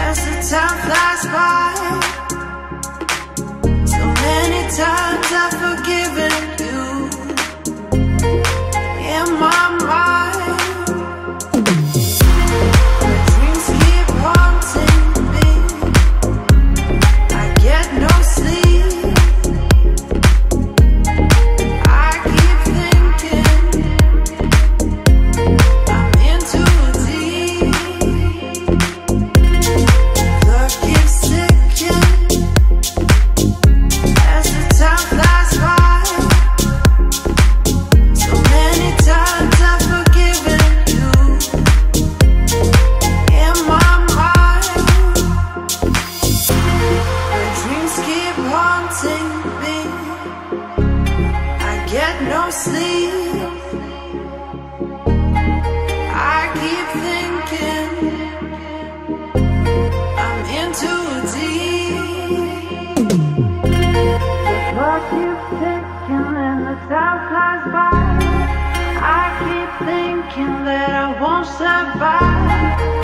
as the time flies by. Thinking that I won't survive,